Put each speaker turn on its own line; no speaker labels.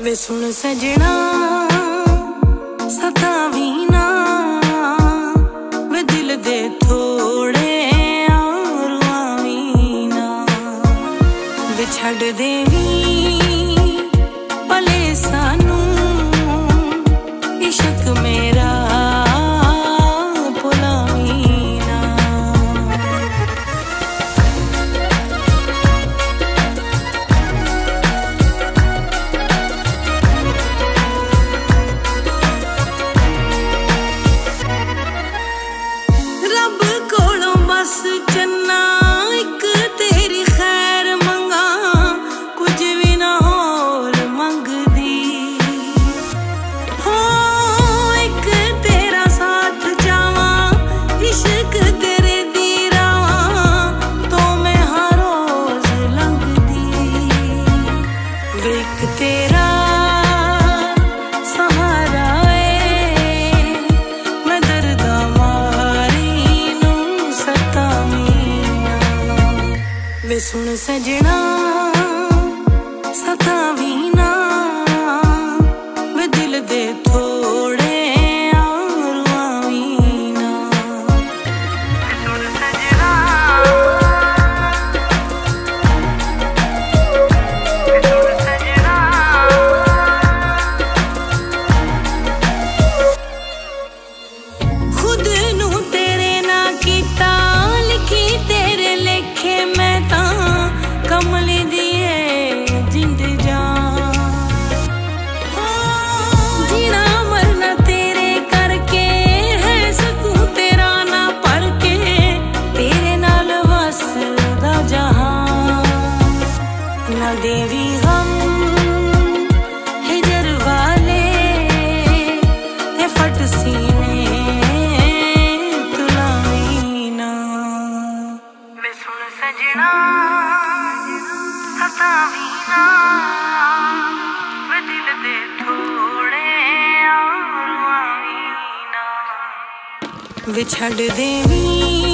ਵੇ ਸੁਣ ਸਜਣਾ ਸਤਾਵੀ ਨਾ। ਵੇ ਦਿਲ ਦੇ ਥੋੜੇ ਆਰੂਆਂ ਵੀ ਨਾ। ਵੇ ਛੱਡ ਦੇਵੀ ਭਲੇ ਸਾਨੂੰ, ਇਸ਼ਕ ਮੇਰਾ। सजना ਵੇ ਸੁਣ ਸਜਣਾ ਨਾ ਦੇਵੀ ਗਮ ਹਿਜਰ ਵਾਲੇ, ਇਹ ਫਟ ਸੀਨੇ ਤੁਲਾਵੀ ਨਾ। ਵੇ ਸੁਣ ਸਜਣਾ ਸਤਾਵੀ ਨਾ ਵੇ ਦਿਲ ਦੇ ਥੋੜੇ ਆਰਵਾਵੀ ਨਾ ਦੇਵੀ